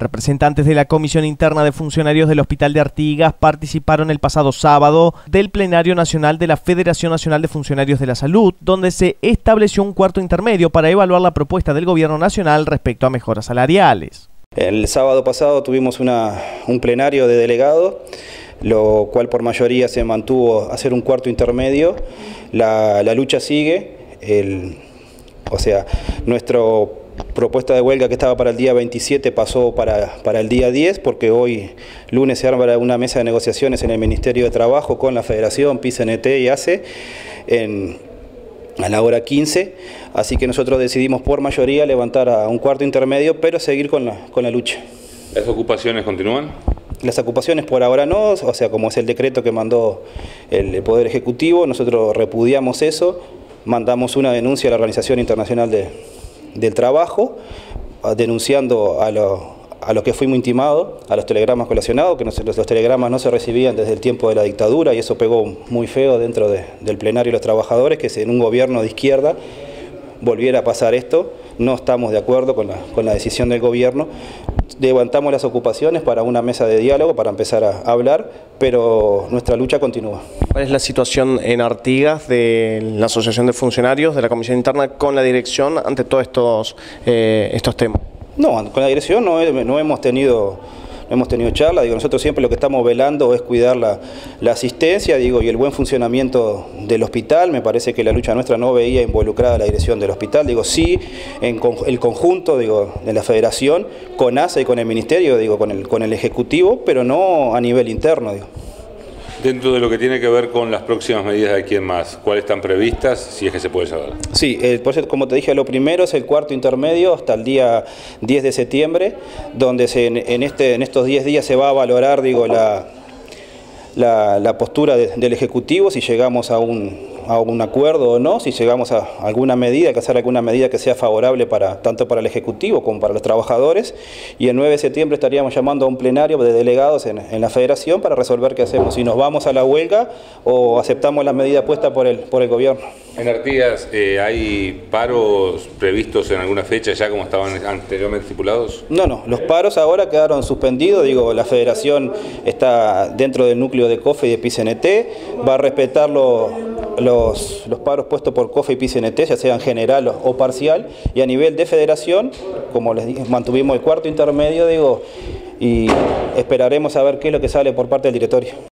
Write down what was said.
Representantes de la Comisión Interna de Funcionarios del Hospital de Artigas participaron el pasado sábado del Plenario Nacional de la Federación Nacional de Funcionarios de la Salud, donde se estableció un cuarto intermedio para evaluar la propuesta del Gobierno Nacional respecto a mejoras salariales. El sábado pasado tuvimos un plenario de delegados, lo cual por mayoría se mantuvo hacer un cuarto intermedio. La, lucha sigue, o sea, nuestro propuesta de huelga que estaba para el día 27 pasó para, para el día 10 porque hoy lunes se arma una mesa de negociaciones en el Ministerio de Trabajo con la Federación, PICNT y ACE en, a la hora 15, así que nosotros decidimos por mayoría levantar a un cuarto intermedio, pero seguir con la, con la lucha. ¿Las ocupaciones continúan? Las ocupaciones por ahora no, o sea, como es el decreto que mandó el Poder Ejecutivo, nosotros repudiamos eso, mandamos una denuncia a la Organización Internacional de, del trabajo, denunciando a lo, a lo que fuimos intimados, a los telegramas colacionados, que los, los, telegramas no se recibían desde el tiempo de la dictadura y eso pegó muy feo dentro del plenario de los trabajadores, que en un gobierno de izquierda volviera a pasar esto. No estamos de acuerdo con la, con la decisión del gobierno. Levantamos las ocupaciones para una mesa de diálogo, para empezar a hablar, pero nuestra lucha continúa. ¿Cuál es la situación en Artigas de la Asociación de Funcionarios, de la Comisión Interna, con la dirección ante todos estos, eh, estos temas? No, con la dirección no, no hemos tenido hemos tenido charla, digo, nosotros siempre lo que estamos velando es cuidar la, asistencia, digo, y el buen funcionamiento del hospital, me parece que la lucha nuestra no veía involucrada la dirección del hospital, digo, sí, en el conjunto, digo, de la federación, con ASA y con el ministerio, digo, con el, con el ejecutivo, pero no a nivel interno, digo. Dentro de lo que tiene que ver con las próximas medidas de quién más, ¿cuáles están previstas, si es que se puede saber? Sí, eh, como te dije, lo primero es el cuarto intermedio hasta el día 10 de septiembre, donde se, en, este, en estos 10 días se va a valorar digo, la, la, postura del Ejecutivo, si llegamos a un, a un acuerdo o no, si llegamos a alguna medida, que hacer alguna medida que sea favorable para tanto para el Ejecutivo como para los trabajadores. Y el 9 de septiembre estaríamos llamando a un plenario de delegados en, la Federación para resolver qué hacemos, si nos vamos a la huelga o aceptamos la medida puesta por el, por el Gobierno. En Artigas, eh, ¿hay paros previstos en alguna fecha ya como estaban anteriormente estipulados? No, no, los paros ahora quedaron suspendidos, digo, la Federación está dentro del núcleo de COFE y de PCNT, va a respetar los los, paros puestos por COFE y PCNT, ya sean general o parcial, y a nivel de federación, como les dije, mantuvimos el cuarto intermedio, digo, y esperaremos a ver qué es lo que sale por parte del directorio.